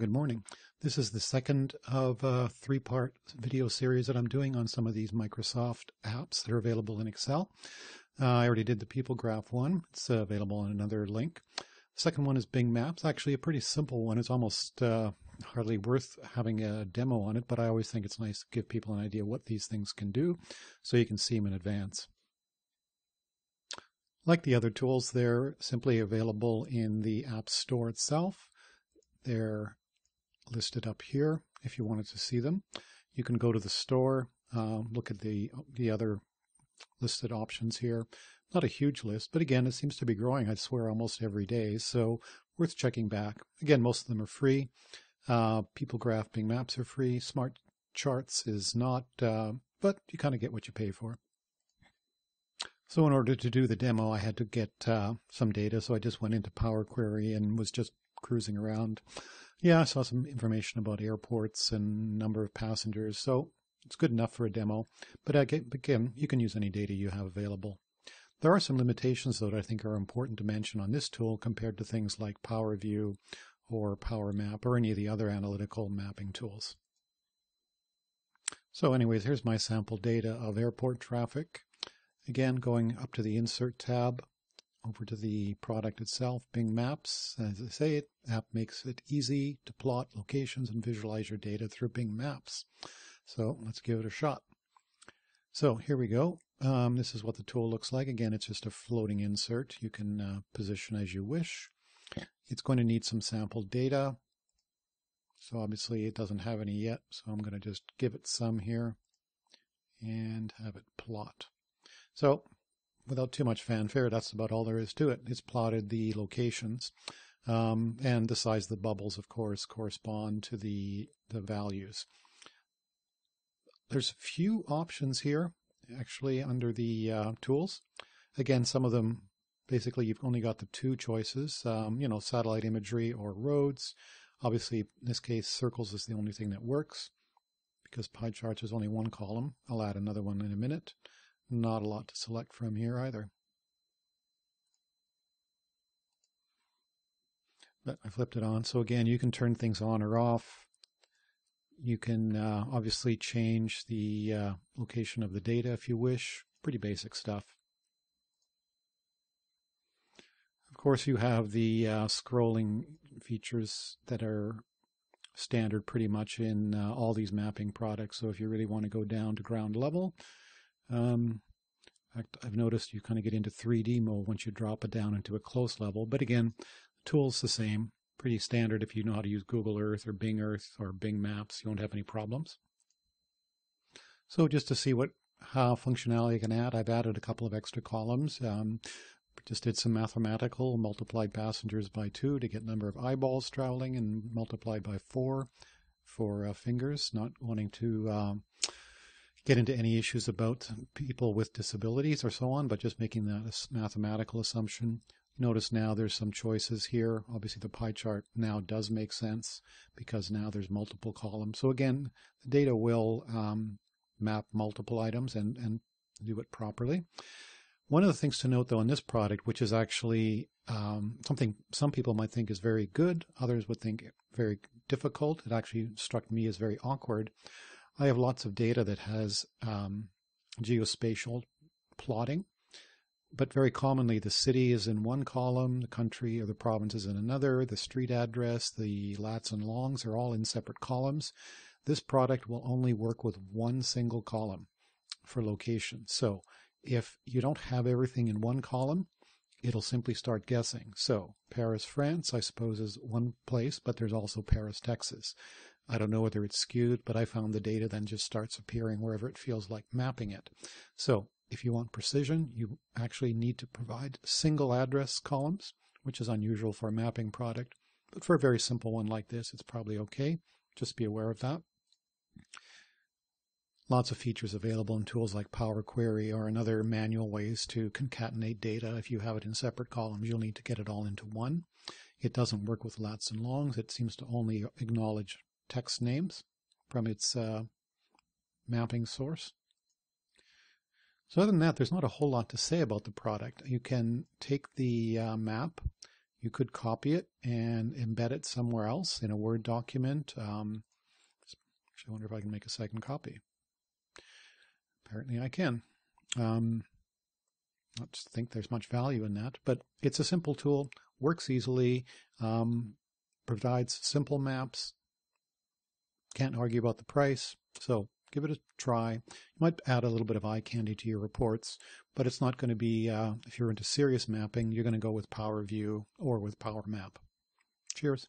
Good morning. This is the second of a three-part video series that I'm doing on some of these Microsoft apps that are available in Excel. Uh, I already did the People Graph one. It's uh, available on another link. The second one is Bing Maps. Actually, a pretty simple one. It's almost uh, hardly worth having a demo on it, but I always think it's nice to give people an idea what these things can do so you can see them in advance. Like the other tools, they're simply available in the App Store itself. They're listed up here if you wanted to see them. You can go to the store, uh, look at the, the other listed options here. Not a huge list, but again, it seems to be growing, I swear, almost every day, so worth checking back. Again, most of them are free. Uh, People Graph Bing Maps are free. Smart Charts is not, uh, but you kind of get what you pay for. So in order to do the demo, I had to get uh, some data, so I just went into Power Query and was just cruising around. Yeah, I saw some information about airports and number of passengers, so it's good enough for a demo. But again, you can use any data you have available. There are some limitations, though, that I think are important to mention on this tool compared to things like Power View or Power Map or any of the other analytical mapping tools. So anyways, here's my sample data of airport traffic. Again, going up to the Insert tab, over to the product itself, Bing Maps. As I say, it app makes it easy to plot locations and visualize your data through Bing Maps. So let's give it a shot. So here we go. Um, this is what the tool looks like. Again, it's just a floating insert. You can uh, position as you wish. It's going to need some sample data. So obviously it doesn't have any yet. So I'm going to just give it some here and have it plot. So without too much fanfare, that's about all there is to it. It's plotted the locations. Um, and the size of the bubbles, of course, correspond to the, the values. There's a few options here, actually, under the uh, tools. Again, some of them, basically, you've only got the two choices, um, you know, satellite imagery or roads. Obviously, in this case, circles is the only thing that works because pie charts is only one column. I'll add another one in a minute. Not a lot to select from here either. But I flipped it on. So again, you can turn things on or off. You can uh, obviously change the uh, location of the data if you wish. Pretty basic stuff. Of course, you have the uh, scrolling features that are standard pretty much in uh, all these mapping products. So if you really want to go down to ground level, um, I've noticed you kind of get into 3D mode once you drop it down into a close level. But again, the tool's the same. Pretty standard if you know how to use Google Earth or Bing Earth or Bing Maps. You won't have any problems. So just to see what how functionality can add, I've added a couple of extra columns. Um, just did some mathematical, multiplied passengers by two to get number of eyeballs traveling and multiplied by four for uh, fingers, not wanting to um, get into any issues about people with disabilities or so on, but just making that a mathematical assumption. Notice now there's some choices here. Obviously the pie chart now does make sense because now there's multiple columns. So again, the data will um, map multiple items and, and do it properly. One of the things to note though in this product, which is actually um, something some people might think is very good, others would think very difficult. It actually struck me as very awkward I have lots of data that has um, geospatial plotting, but very commonly the city is in one column, the country or the province is in another, the street address, the lats and longs are all in separate columns. This product will only work with one single column for location. So if you don't have everything in one column, it'll simply start guessing. So Paris, France, I suppose is one place, but there's also Paris, Texas. I don't know whether it's skewed, but I found the data then just starts appearing wherever it feels like mapping it. So if you want precision, you actually need to provide single address columns, which is unusual for a mapping product. But for a very simple one like this, it's probably okay. Just be aware of that. Lots of features available in tools like Power Query or in other manual ways to concatenate data. If you have it in separate columns, you'll need to get it all into one. It doesn't work with lats and longs. It seems to only acknowledge text names from its uh, mapping source. So other than that, there's not a whole lot to say about the product. You can take the uh, map, You could copy it and embed it somewhere else in a Word document. Um, actually, I wonder if I can make a second copy. Apparently I can. Um, I don't think there's much value in that, but it's a simple tool, works easily, um, provides simple maps, can't argue about the price, so give it a try. You might add a little bit of eye candy to your reports, but it's not going to be, uh, if you're into serious mapping, you're going to go with PowerView or with PowerMap. Cheers.